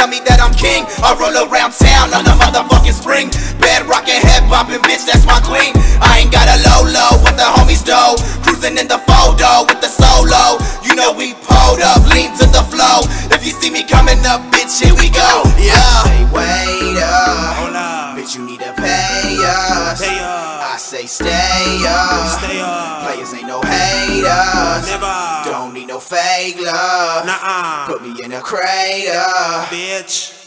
Tell me that I'm king. I roll around town on a motherfucking spring. Bad rockin', head bopping, bitch, that's my queen. I ain't got a low low, what the homies do. Cruising in the photo with the solo. You know we pulled up, lean to the flow. If you see me coming up, bitch, here we go. Yeah. Say wait up, Hold up. bitch, you need to pay us. Pay up. I say stay up. Stay up. Players ain't no haters. Never. Fake love. Nuh-uh. Put me in a crater. Bitch.